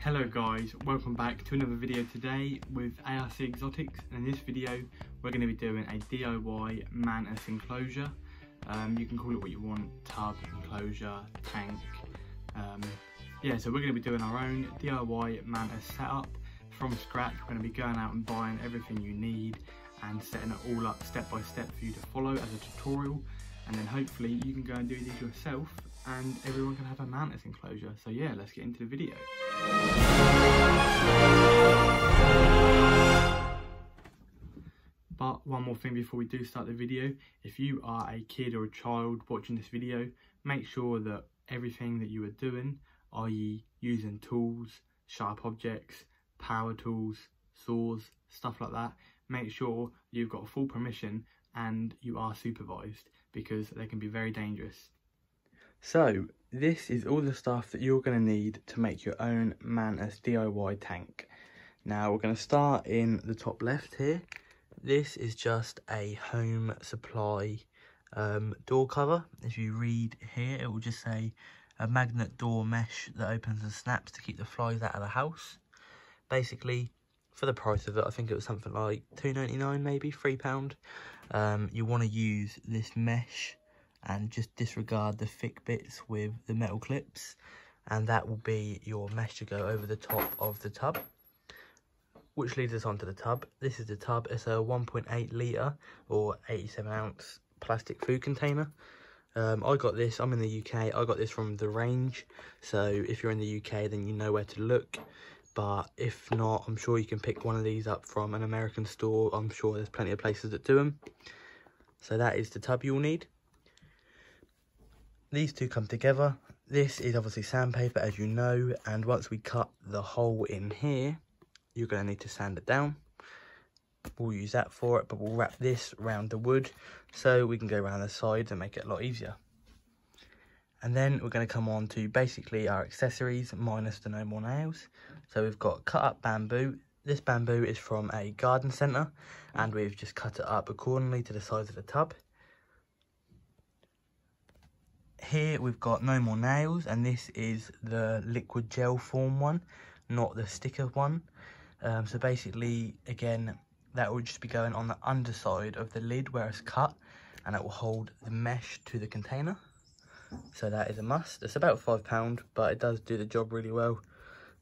Hello guys, welcome back to another video today with ARC Exotics and in this video we're going to be doing a DIY mantis enclosure. Um, you can call it what you want, tub, enclosure, tank. Um, yeah, so we're going to be doing our own DIY mantis setup from scratch. We're going to be going out and buying everything you need and setting it all up step by step for you to follow as a tutorial and then hopefully you can go and do these yourself and everyone can have a mantis enclosure. So yeah, let's get into the video. But one more thing before we do start the video, if you are a kid or a child watching this video, make sure that everything that you are doing, i.e. using tools, sharp objects, power tools, saws, stuff like that, make sure you've got full permission and you are supervised because they can be very dangerous. So, this is all the stuff that you're going to need to make your own Mantis DIY tank. Now, we're going to start in the top left here. This is just a home supply um, door cover. If you read here, it will just say a magnet door mesh that opens and snaps to keep the flies out of the house. Basically, for the price of it, I think it was something like two ninety nine, maybe £3. Um, you want to use this mesh and just disregard the thick bits with the metal clips and that will be your mesh to go over the top of the tub which leads us onto the tub. This is the tub. It's a 1.8 litre or 87 ounce plastic food container. Um, I got this I'm in the UK I got this from the range. So if you're in the UK then you know where to look. But if not I'm sure you can pick one of these up from an American store. I'm sure there's plenty of places that do them so that is the tub you'll need these two come together. This is obviously sandpaper, as you know, and once we cut the hole in here, you're going to need to sand it down. We'll use that for it, but we'll wrap this around the wood so we can go around the sides and make it a lot easier. And then we're going to come on to basically our accessories minus the no more nails. So we've got cut up bamboo. This bamboo is from a garden centre and we've just cut it up accordingly to the size of the tub here we've got no more nails and this is the liquid gel form one not the sticker one. Um, so basically again that will just be going on the underside of the lid where it's cut and it will hold the mesh to the container. So that is a must. It's about five pound but it does do the job really well.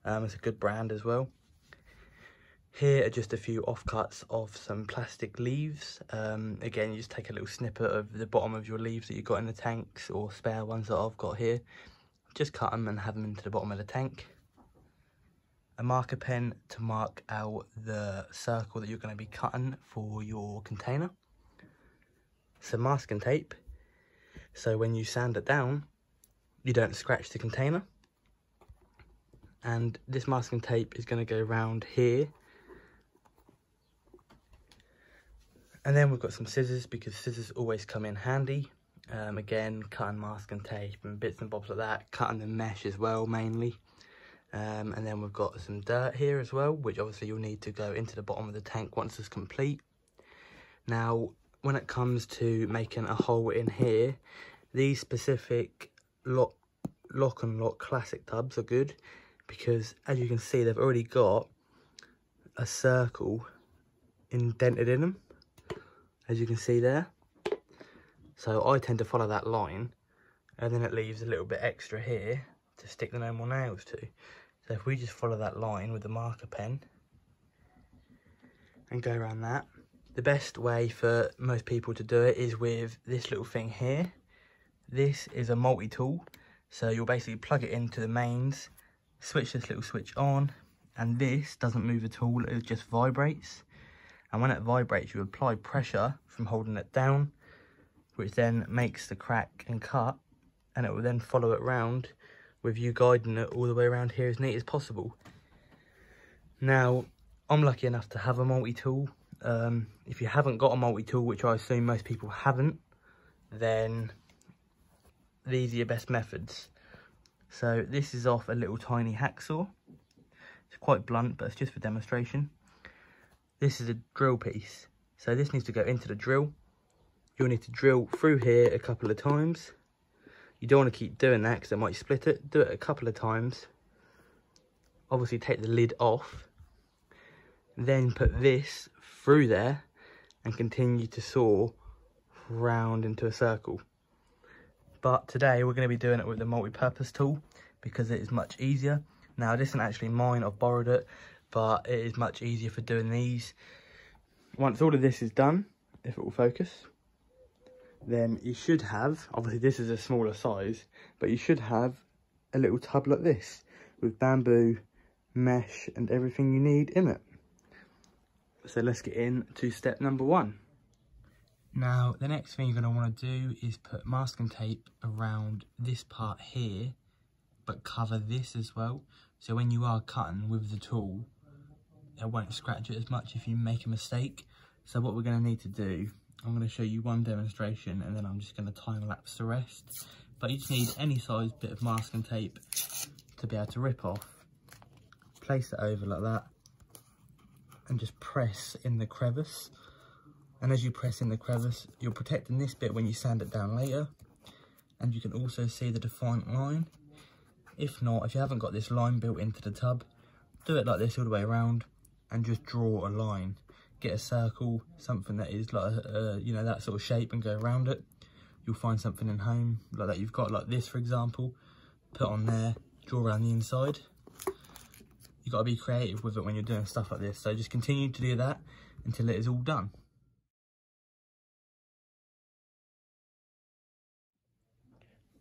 Um, it's a good brand as well here are just a few offcuts of some plastic leaves. Um, again, you just take a little snippet of the bottom of your leaves that you've got in the tanks or spare ones that I've got here. Just cut them and have them into the bottom of the tank. A marker pen to mark out the circle that you're going to be cutting for your container. Some masking tape. So when you sand it down, you don't scratch the container. And this masking tape is going to go around here And then we've got some scissors because scissors always come in handy. Um, again, cutting masking tape and bits and bobs like that. Cutting the mesh as well, mainly. Um, and then we've got some dirt here as well, which obviously you'll need to go into the bottom of the tank once it's complete. Now, when it comes to making a hole in here, these specific lock, lock and lock classic tubs are good because as you can see, they've already got a circle indented in them as you can see there. So I tend to follow that line and then it leaves a little bit extra here to stick the no more nails to. So if we just follow that line with the marker pen and go around that, the best way for most people to do it is with this little thing here. This is a multi-tool, so you'll basically plug it into the mains, switch this little switch on, and this doesn't move at all, it just vibrates and when it vibrates you apply pressure from holding it down which then makes the crack and cut and it will then follow it round with you guiding it all the way around here as neat as possible. Now I'm lucky enough to have a multi-tool. Um, if you haven't got a multi-tool which I assume most people haven't then these are your best methods. So this is off a little tiny hacksaw. It's quite blunt but it's just for demonstration this is a drill piece. So this needs to go into the drill. You'll need to drill through here a couple of times. You don't want to keep doing that because it might split it. Do it a couple of times. obviously take the lid off, then put this through there and continue to saw round into a circle. But today we're going to be doing it with the multi-purpose tool because it is much easier. Now this isn't actually mine, I've borrowed it, but it is much easier for doing these. Once all of this is done, if it will focus, then you should have, obviously this is a smaller size, but you should have a little tub like this with bamboo, mesh and everything you need in it. So let's get in to step number one. Now, the next thing you're going to want to do is put masking tape around this part here, but cover this as well. So when you are cutting with the tool, it won't scratch it as much if you make a mistake. So what we're going to need to do, I'm going to show you one demonstration and then I'm just going to time lapse the rest. But you just need any size bit of masking tape to be able to rip off. Place it over like that and just press in the crevice. And as you press in the crevice, you're protecting this bit when you sand it down later. And you can also see the defiant line. If not, if you haven't got this line built into the tub, do it like this all the way around and just draw a line. Get a circle, something that is like, a, you know, that sort of shape and go around it. You'll find something in home like that you've got like this, for example. Put on there, draw around the inside. You've got to be creative with it when you're doing stuff like this. So just continue to do that until it is all done.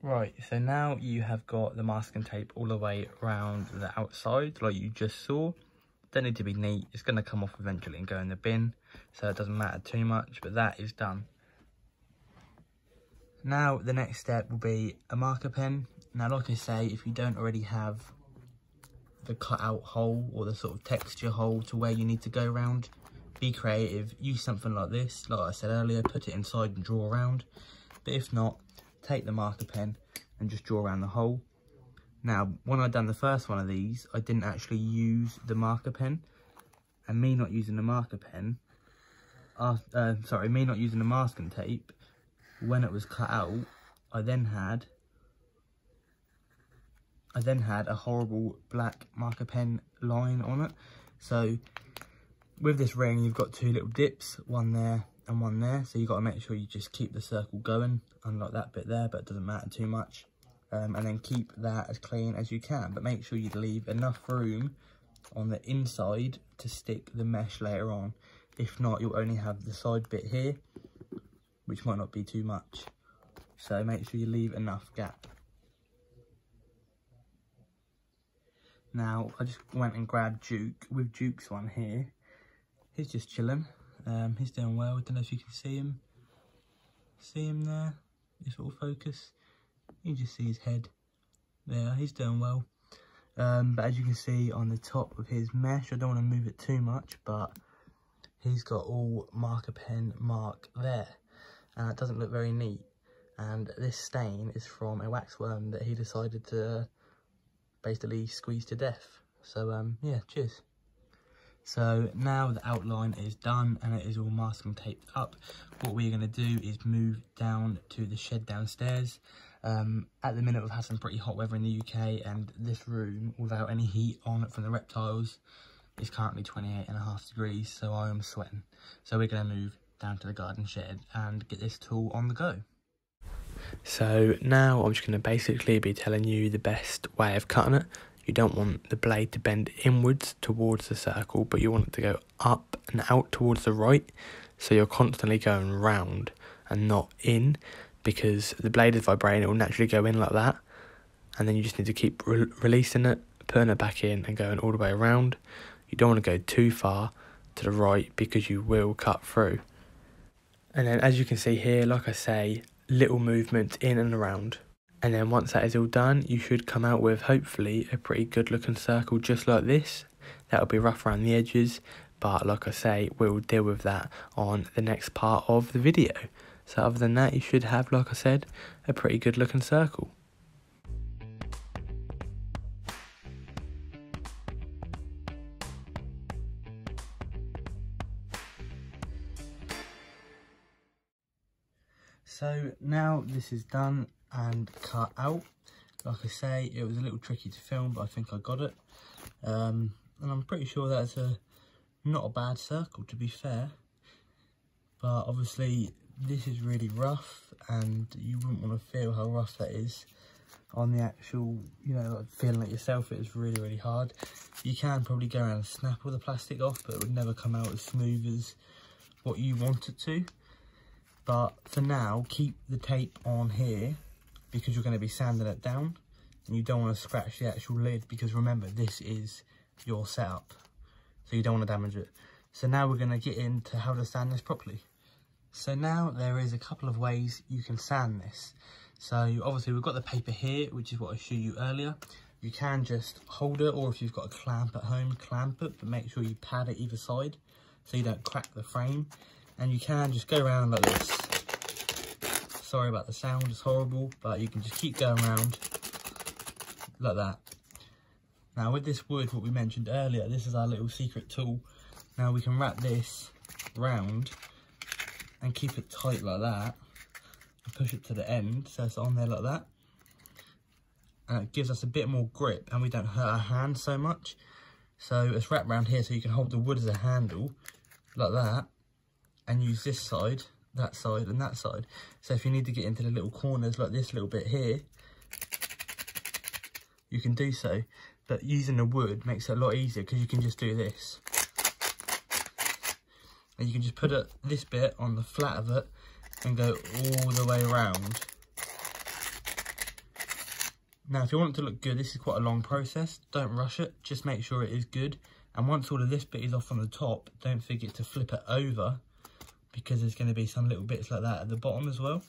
Right, so now you have got the masking tape all the way around the outside, like you just saw. Don't need to be neat, it's going to come off eventually and go in the bin, so it doesn't matter too much, but that is done. Now, the next step will be a marker pen. Now, like I say, if you don't already have the cutout hole or the sort of texture hole to where you need to go around, be creative, use something like this, like I said earlier, put it inside and draw around. But if not, take the marker pen and just draw around the hole. Now, when I'd done the first one of these, I didn't actually use the marker pen. And me not using the marker pen, uh, uh, sorry, me not using the masking tape, when it was cut out, I then had, I then had a horrible black marker pen line on it. So, with this ring, you've got two little dips, one there and one there. So you've got to make sure you just keep the circle going, unlike that bit there, but it doesn't matter too much. Um, and then keep that as clean as you can, but make sure you leave enough room on the inside to stick the mesh later on. If not, you'll only have the side bit here, which might not be too much. So make sure you leave enough gap. Now, I just went and grabbed Duke with Duke's one here. He's just chilling. Um, he's doing well. I don't know if you can see him. See him there? This all focus. You just see his head. There, he's doing well. Um, but as you can see on the top of his mesh, I don't want to move it too much, but he's got all marker pen mark there. And it doesn't look very neat. And this stain is from a waxworm that he decided to basically squeeze to death. So, um, yeah, cheers. So now the outline is done and it is all masking taped up. What we're going to do is move down to the shed downstairs. Um, at the minute we've had some pretty hot weather in the UK and this room without any heat on it from the reptiles is currently 28 and a half degrees so I am sweating. So we're going to move down to the garden shed and get this tool on the go. So now I'm just going to basically be telling you the best way of cutting it you don't want the blade to bend inwards towards the circle, but you want it to go up and out towards the right. So you're constantly going round and not in because the blade is vibrating, it will naturally go in like that. And then you just need to keep re releasing it, putting it back in and going all the way around. You don't want to go too far to the right because you will cut through. And then as you can see here, like I say, little movements in and around. And then once that is all done, you should come out with hopefully a pretty good looking circle just like this. That'll be rough around the edges, but like I say, we'll deal with that on the next part of the video. So other than that, you should have, like I said, a pretty good looking circle. So now this is done, and cut out. Like I say, it was a little tricky to film, but I think I got it. Um, and I'm pretty sure that's a not a bad circle to be fair. But obviously this is really rough and you wouldn't want to feel how rough that is on the actual, you know, feeling it yourself. It is really, really hard. You can probably go around and snap all the plastic off, but it would never come out as smooth as what you want it to. But for now, keep the tape on here because you're going to be sanding it down and you don't want to scratch the actual lid because remember, this is your setup. So you don't want to damage it. So now we're going to get into how to sand this properly. So now there is a couple of ways you can sand this. So obviously we've got the paper here, which is what I showed you earlier. You can just hold it, or if you've got a clamp at home, clamp it, but make sure you pad it either side so you don't crack the frame. And you can just go around like this. Sorry about the sound, it's horrible, but you can just keep going around like that. Now with this wood, what we mentioned earlier, this is our little secret tool. Now we can wrap this round and keep it tight like that. And push it to the end so it's on there like that. And it gives us a bit more grip and we don't hurt our hands so much. So it's wrapped around here so you can hold the wood as a handle like that and use this side that side and that side. So if you need to get into the little corners like this little bit here you can do so. But using the wood makes it a lot easier because you can just do this and you can just put it, this bit on the flat of it and go all the way around. Now, if you want it to look good, this is quite a long process. Don't rush it. Just make sure it is good. And once all of this bit is off on the top, don't forget to flip it over because there's going to be some little bits like that at the bottom as well.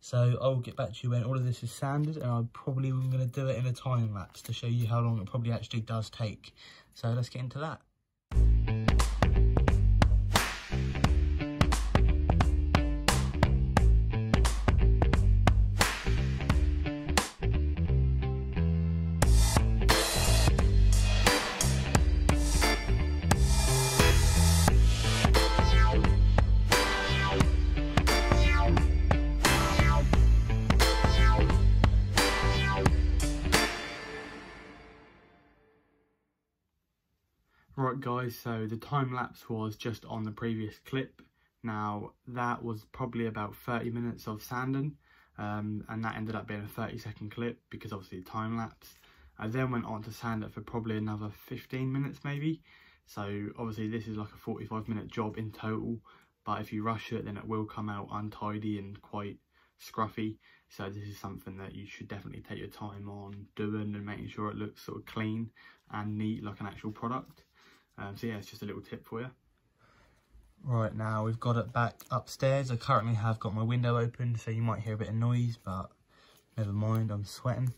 So I'll get back to you when all of this is sanded and I'm probably going to do it in a time lapse to show you how long it probably actually does take. So let's get into that. So the time lapse was just on the previous clip. Now that was probably about 30 minutes of sanding um, and that ended up being a 30 second clip because obviously time lapse. I then went on to sand it for probably another 15 minutes maybe. So obviously this is like a 45 minute job in total but if you rush it then it will come out untidy and quite scruffy. So this is something that you should definitely take your time on doing and making sure it looks sort of clean and neat like an actual product. Um, so yeah, it's just a little tip for you. Right now we've got it back upstairs. I currently have got my window open, so you might hear a bit of noise, but never mind, I'm sweating.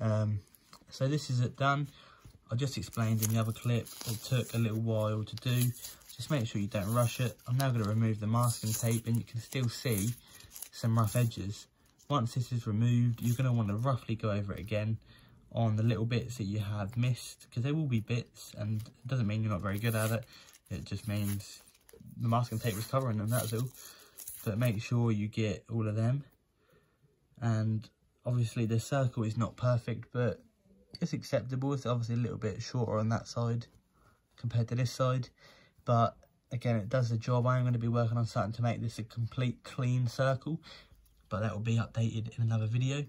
Um, so this is it done. I just explained in the other clip, it took a little while to do. Just make sure you don't rush it. I'm now going to remove the masking tape and you can still see some rough edges. Once this is removed, you're going to want to roughly go over it again on the little bits that you have missed because there will be bits and it doesn't mean you're not very good at it. It just means the masking tape was covering them that's all. But make sure you get all of them. And obviously the circle is not perfect but it's acceptable. It's obviously a little bit shorter on that side compared to this side. But again it does the job. I'm going to be working on something to make this a complete clean circle but that will be updated in another video.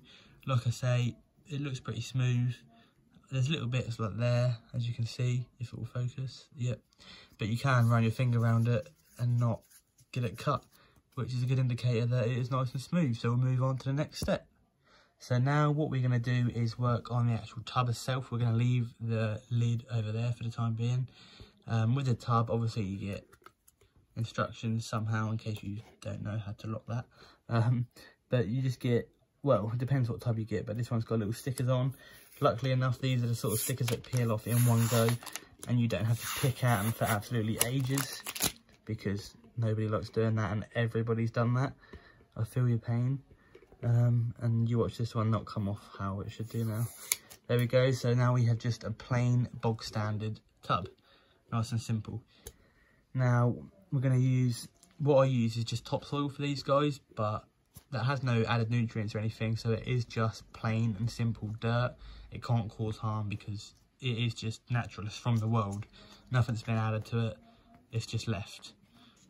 Like i say it looks pretty smooth. There's little bits like there, as you can see, if it will focus. Yep. But you can run your finger around it and not get it cut, which is a good indicator that it is nice and smooth. So we'll move on to the next step. So now what we're going to do is work on the actual tub itself. We're going to leave the lid over there for the time being. Um, with the tub, obviously you get instructions somehow in case you don't know how to lock that. Um, but you just get well, it depends what tub you get, but this one's got little stickers on. Luckily enough, these are the sort of stickers that peel off in one go, and you don't have to pick out them for absolutely ages, because nobody likes doing that, and everybody's done that. I feel your pain. Um, and you watch this one not come off how it should do now. There we go, so now we have just a plain bog standard tub. Nice and simple. Now, we're going to use, what I use is just topsoil for these guys, but that has no added nutrients or anything so it is just plain and simple dirt it can't cause harm because it is just natural. It's from the world. Nothing's been added to it. It's just left.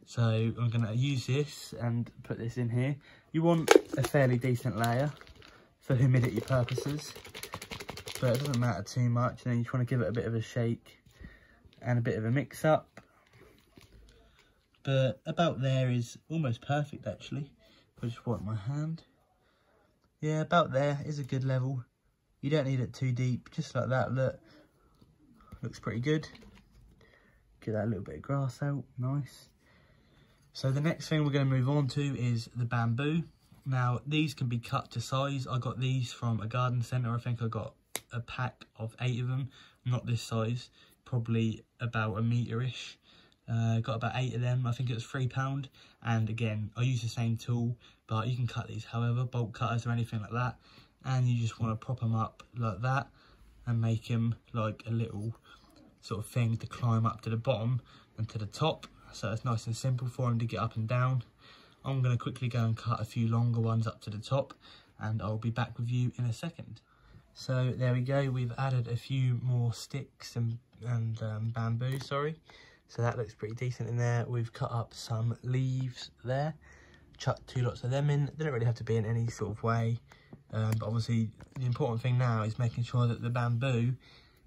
So I'm going to use this and put this in here. You want a fairly decent layer for humidity purposes. But it doesn't matter too much. And then you just want to give it a bit of a shake and a bit of a mix up. But about there is almost perfect actually. I just my hand. Yeah, about there is a good level. You don't need it too deep, just like that, look. Looks pretty good. Get that little bit of grass out, nice. So the next thing we're going to move on to is the bamboo. Now, these can be cut to size. I got these from a garden centre. I think I got a pack of eight of them. Not this size, probably about a metre-ish. Uh, got about eight of them. I think it was £3. And again, I use the same tool, but you can cut these however, bolt cutters or anything like that. And you just want to prop them up like that and make them like a little sort of thing to climb up to the bottom and to the top. So it's nice and simple for them to get up and down. I'm going to quickly go and cut a few longer ones up to the top and I'll be back with you in a second. So there we go, we've added a few more sticks and, and um, bamboo, sorry. So that looks pretty decent in there. We've cut up some leaves there, chucked two lots of them in. They don't really have to be in any sort of way. Um, but obviously the important thing now is making sure that the bamboo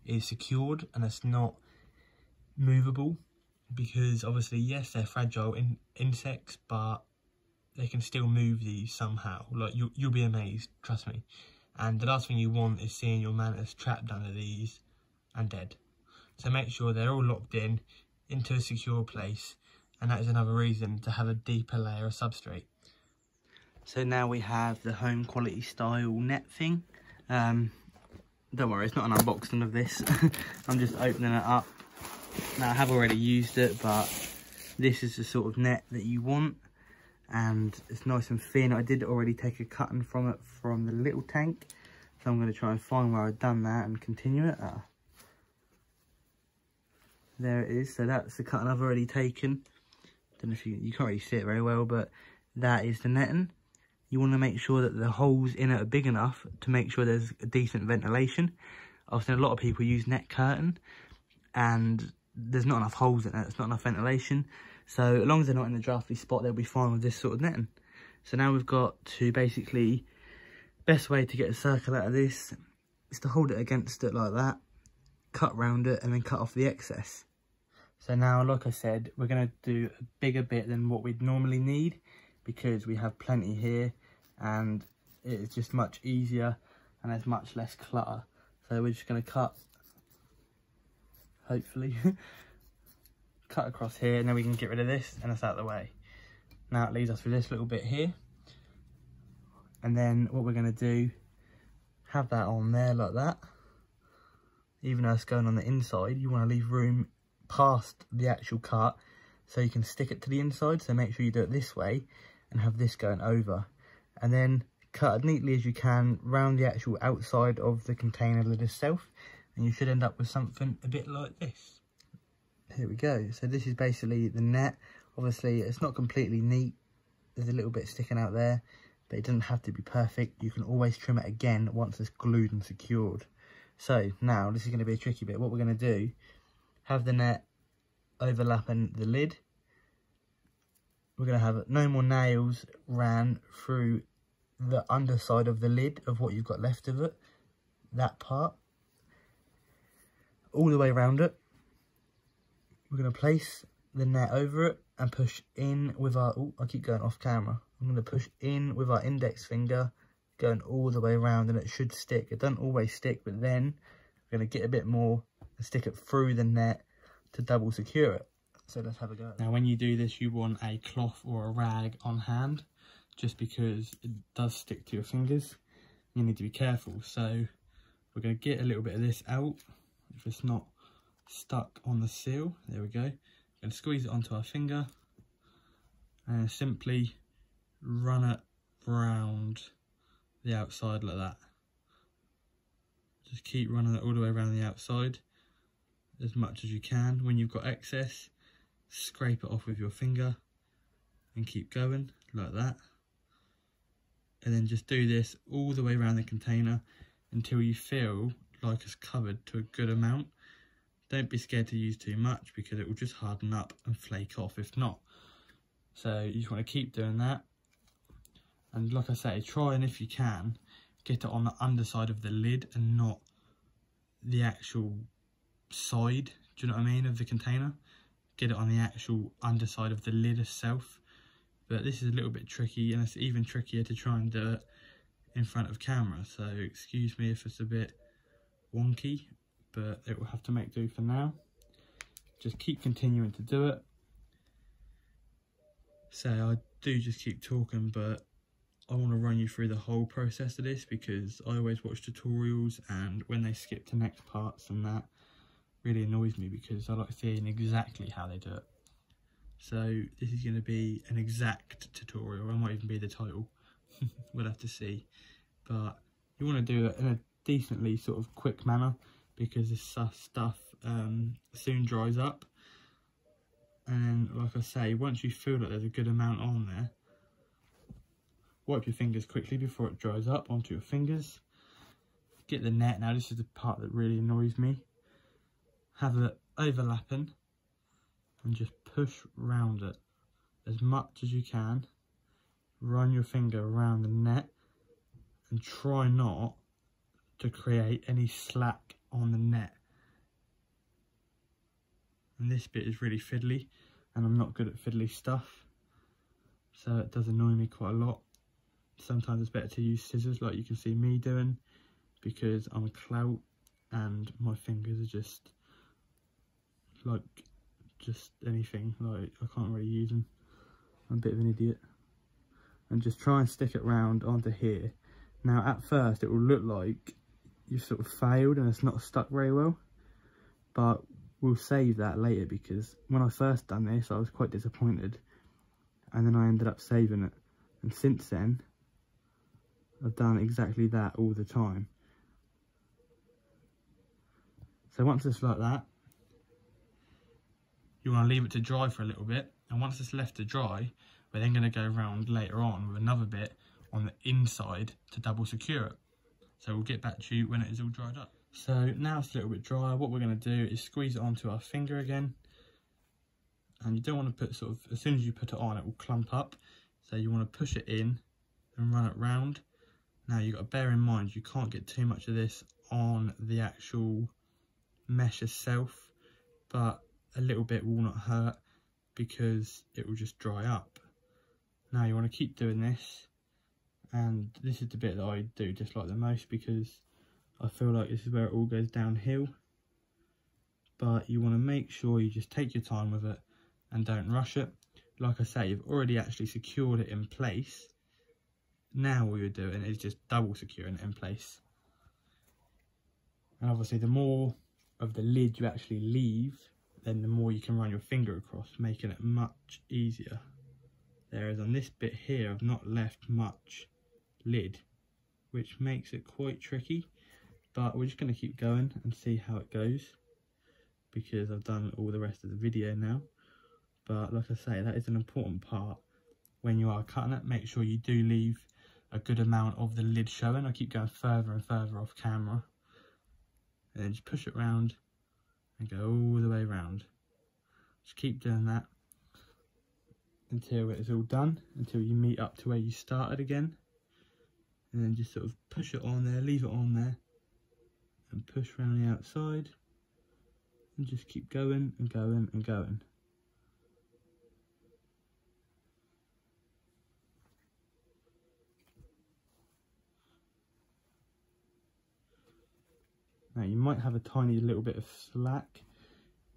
is secured and it's not movable because obviously yes they're fragile in insects but they can still move these somehow like you, you'll be amazed trust me and the last thing you want is seeing your mantis trapped under these and dead so make sure they're all locked in into a secure place and that is another reason to have a deeper layer of substrate so now we have the home quality style net thing um, don't worry it's not an unboxing of this i'm just opening it up now I have already used it, but this is the sort of net that you want. And it's nice and thin. I did already take a cutting from it from the little tank. So I'm going to try and find where I've done that and continue it. Uh, there it is. So that's the cutting I've already taken. Don't know if you, you can't really see it very well, but that is the netting. You want to make sure that the holes in it are big enough to make sure there's a decent ventilation. I've seen a lot of people use net curtain and there's not enough holes in it, it's not enough ventilation. So as long as they're not in a drafty spot, they'll be fine with this sort of netting. So now we've got to basically, best way to get a circle out of this is to hold it against it like that, cut round it and then cut off the excess. So now, like I said, we're going to do a bigger bit than what we'd normally need because we have plenty here and it's just much easier and there's much less clutter. So we're just going to cut hopefully. Cut across here and then we can get rid of this and it's out of the way. Now it leaves us with this little bit here. And then what we're going to do, have that on there like that. Even though it's going on the inside, you want to leave room past the actual cut so you can stick it to the inside. So make sure you do it this way and have this going over. And then cut as neatly as you can round the actual outside of the container lid itself and you should end up with something a bit like this. Here we go. So this is basically the net. Obviously, it's not completely neat. There's a little bit sticking out there, but it doesn't have to be perfect. You can always trim it again once it's glued and secured. So now, this is going to be a tricky bit. What we're going to do, have the net overlapping the lid. We're going to have no more nails ran through the underside of the lid of what you've got left of it. That part all the way around it. We're going to place the net over it and push in with our, oh, I keep going off camera. I'm going to push in with our index finger, going all the way around and it should stick. It doesn't always stick, but then we're going to get a bit more and stick it through the net to double secure it. So let's have a go. Now when you do this, you want a cloth or a rag on hand, just because it does stick to your fingers. You need to be careful. So we're going to get a little bit of this out if it's not stuck on the seal. There we go. And squeeze it onto our finger and simply run it round the outside like that. Just keep running it all the way around the outside as much as you can. When you've got excess, scrape it off with your finger and keep going like that. And then just do this all the way around the container until you feel like it's covered to a good amount. Don't be scared to use too much because it will just harden up and flake off if not. So you just want to keep doing that. And like I say, try and if you can, get it on the underside of the lid and not the actual side, do you know what I mean, of the container. Get it on the actual underside of the lid itself. But this is a little bit tricky and it's even trickier to try and do it in front of camera. So excuse me if it's a bit wonky, but it will have to make do for now. Just keep continuing to do it. So I do just keep talking, but I want to run you through the whole process of this because I always watch tutorials and when they skip to next parts and that really annoys me because I like seeing exactly how they do it. So this is going to be an exact tutorial, I might even be the title, we'll have to see. But you want to do it in a decently sort of quick manner because this stuff um, soon dries up. And like I say, once you feel that there's a good amount on there, Wipe your fingers quickly before it dries up onto your fingers. Get the net. Now this is the part that really annoys me. Have it overlapping and just push round it as much as you can. Run your finger around the net and try not to create any slack on the net. And this bit is really fiddly and I'm not good at fiddly stuff. So it does annoy me quite a lot sometimes it's better to use scissors like you can see me doing because I'm a clout and my fingers are just like just anything like I can't really use them I'm a bit of an idiot. And just try and stick it round onto here. Now at first it will look like you've sort of failed and it's not stuck very well. But we'll save that later because when I first done this I was quite disappointed. And then I ended up saving it. And since then I've done exactly that all the time. So once it's like that, you want to leave it to dry for a little bit. And once it's left to dry, we're then going to go around later on with another bit on the inside to double secure it. So we'll get back to you when it is all dried up. So now it's a little bit drier. What we're going to do is squeeze it onto our finger again. And you don't want to put sort of, as soon as you put it on, it will clump up. So you want to push it in and run it round now you've got to bear in mind you can't get too much of this on the actual mesh itself, but a little bit will not hurt because it will just dry up. Now you want to keep doing this and this is the bit that I do dislike the most because I feel like this is where it all goes downhill but you want to make sure you just take your time with it and don't rush it. Like I say, you've already actually secured it in place now all you're doing is just double securing it in place. And obviously the more of the lid you actually leave, then the more you can run your finger across, making it much easier. Whereas on this bit here, I've not left much lid, which makes it quite tricky. But we're just going to keep going and see how it goes, because I've done all the rest of the video now. But like I say, that is an important part when you are cutting it. Make sure you do leave a good amount of the lid showing. I keep going further and further off camera. And then just push it round and go all the way around. Just keep doing that until it is all done, until you meet up to where you started again. And then just sort of push it on there, leave it on there, and push around the outside. And just keep going and going and going. Now you might have a tiny little bit of slack,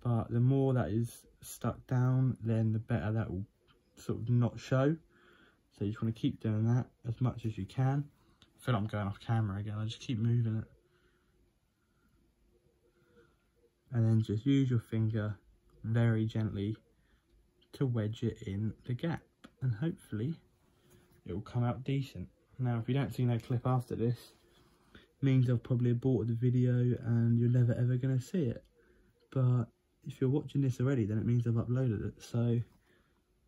but the more that is stuck down, then the better that will sort of not show. So you just want to keep doing that as much as you can. I feel like I'm going off camera again, I just keep moving it. And then just use your finger very gently to wedge it in the gap. And hopefully it will come out decent. Now if you don't see no clip after this, means I've probably aborted the video and you're never ever going to see it. But if you're watching this already, then it means I've uploaded it. So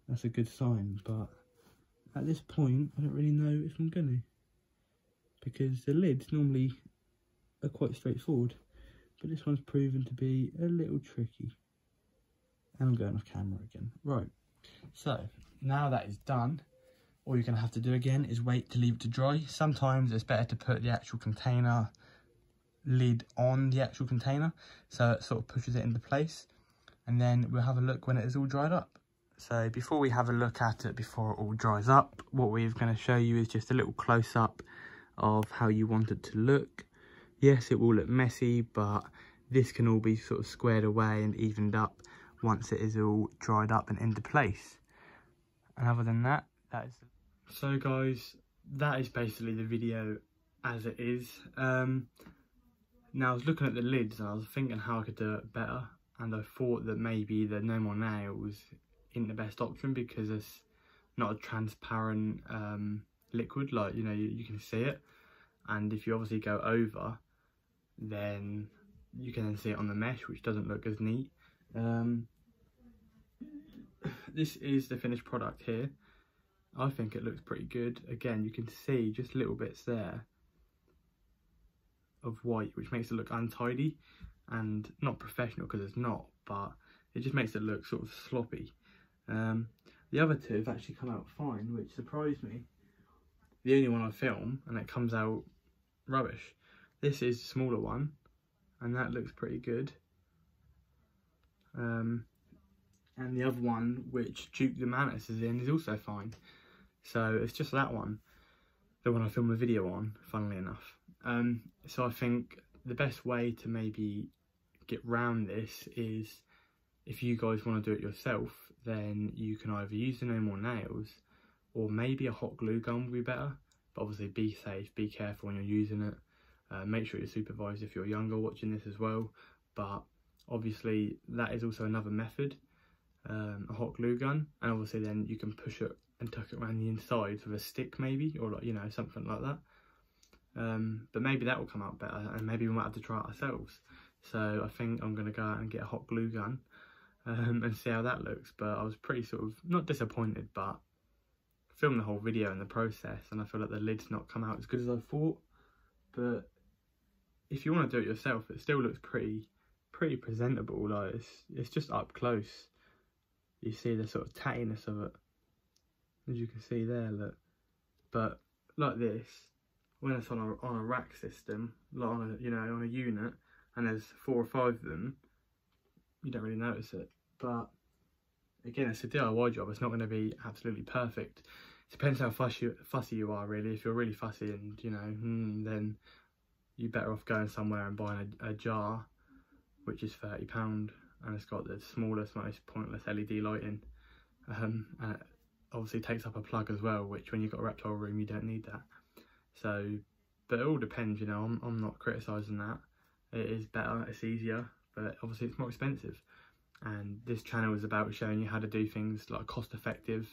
that's a good sign. But at this point, I don't really know if I'm going to. Because the lid's normally are quite straightforward. But this one's proven to be a little tricky. And I'm going off camera again. Right, so now that is done, all you're going to have to do again is wait to leave it to dry. Sometimes it's better to put the actual container lid on the actual container so it sort of pushes it into place and then we'll have a look when it is all dried up. So before we have a look at it before it all dries up, what we're going to show you is just a little close-up of how you want it to look. Yes, it will look messy, but this can all be sort of squared away and evened up once it is all dried up and into place. And other than that, that is... So guys, that is basically the video as it is. Um, now I was looking at the lids and I was thinking how I could do it better and I thought that maybe the No More Nails isn't the best option because it's not a transparent um, liquid like you know you, you, can see it. And if you obviously go over then you can then see it on the mesh which doesn't look as neat. Um, this is the finished product here I think it looks pretty good. Again you can see just little bits there of white which makes it look untidy and not professional because it's not but it just makes it look sort of sloppy. Um, the other two have actually come out fine which surprised me. The only one I film and it comes out rubbish. This is the smaller one and that looks pretty good. Um, and the other one which Duke the Mantis is in is also fine so it's just that one the one I filmed a video on funnily enough um, so I think the best way to maybe get round this is if you guys want to do it yourself, then you can either use the No More Nails or maybe a hot glue gun would be better. But obviously be safe, be careful when you're using it. Uh, make sure you're supervised if you're younger watching this as well. But obviously that is also another method, um, a hot glue gun. And obviously then you can push it and tuck it around the inside with a stick maybe, or like, you know, something like that. Um, but maybe that will come out better and maybe we might have to try it ourselves. So I think I'm going to go out and get a hot glue gun um, and see how that looks. But I was pretty sort of, not disappointed, but filmed the whole video in the process and I feel like the lid's not come out as good as I thought. But if you want to do it yourself, it still looks pretty, pretty presentable. Like it's, it's just up close. You see the sort of tattiness of it, as you can see there. Look, but like this, when it's on a on a rack system, like on a you know on a unit, and there's four or five of them, you don't really notice it. But again, it's a DIY job. It's not going to be absolutely perfect. It depends how fussy, fussy you are, really. If you're really fussy and, you know, hmm, then you're better off going somewhere and buying a, a jar, which is £30, and it's got the smallest, most pointless LED lighting. Um, and it obviously takes up a plug as well, which when you've got a reptile room, you don't need that. So, but it all depends, you know, I'm, I'm not criticising that it is better, it's easier, but obviously it's more expensive. And this channel is about showing you how to do things like cost effective,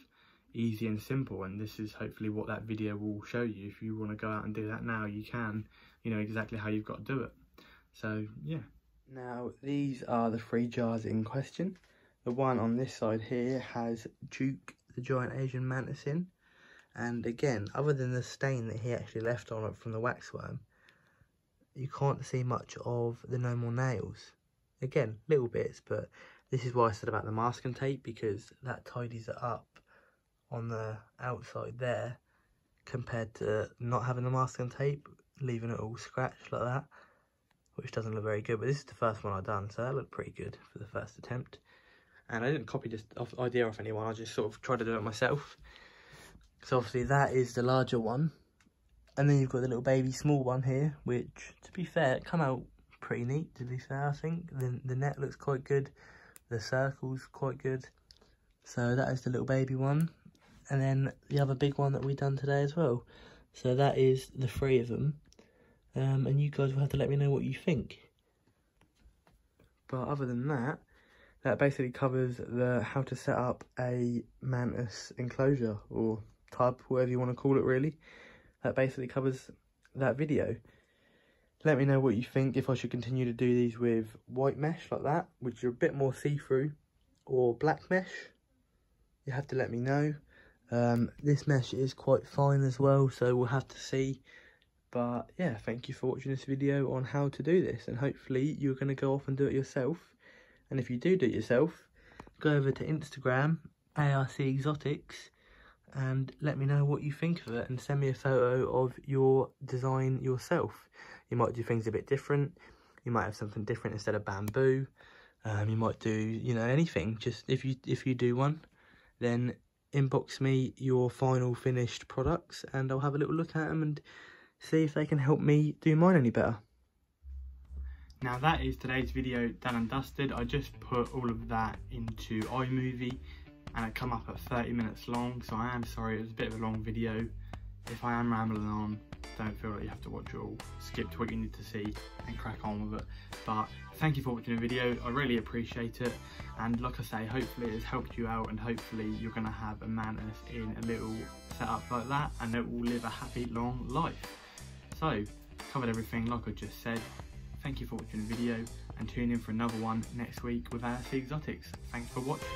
easy and simple. And this is hopefully what that video will show you. If you want to go out and do that now, you can, you know exactly how you've got to do it. So yeah. Now these are the three jars in question. The one on this side here has Duke, the giant Asian mantis in. And again, other than the stain that he actually left on it from the waxworm, you can't see much of the No More Nails. Again, little bits, but this is why I said about the masking tape, because that tidies it up on the outside there, compared to not having the masking tape, leaving it all scratched like that, which doesn't look very good. But this is the first one I've done, so that looked pretty good for the first attempt. And I didn't copy this idea off anyone, I just sort of tried to do it myself. So obviously that is the larger one, and then you've got the little baby small one here, which, to be fair, come out pretty neat, to be fair, I think. The, the net looks quite good. The circle's quite good. So that is the little baby one. And then the other big one that we done today as well. So that is the three of them. Um, and you guys will have to let me know what you think. But other than that, that basically covers the how to set up a mantis enclosure or tub, whatever you want to call it really that basically covers that video. Let me know what you think, if I should continue to do these with white mesh like that, which are a bit more see-through, or black mesh. You have to let me know. Um, this mesh is quite fine as well, so we'll have to see But yeah, thank you for watching this video on how to do this and hopefully you're going to go off and do it yourself. And if you do do it yourself, go over to Instagram, ARC Exotics, and let me know what you think of it and send me a photo of your design yourself. You might do things a bit different. You might have something different instead of bamboo. Um, you might do, you know, anything. Just if you if you do one, then inbox me your final finished products and I'll have a little look at them and see if they can help me do mine any better. Now that is today's video done and dusted. I just put all of that into iMovie and it come up at 30 minutes long so I am sorry it was a bit of a long video. If I am rambling on, don't feel like you have to watch it all. Skip to what you need to see and crack on with it. But thank you for watching the video. I really appreciate it. And like I say, hopefully it has helped you out and hopefully you're going to have a mantis in a little setup like that and it will live a happy long life. So, covered everything like I just said. Thank you for watching the video and tune in for another one next week with ARC Exotics. Thanks for watching.